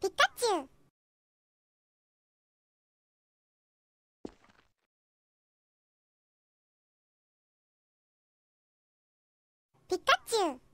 ピカチュウ。ピカチュウ。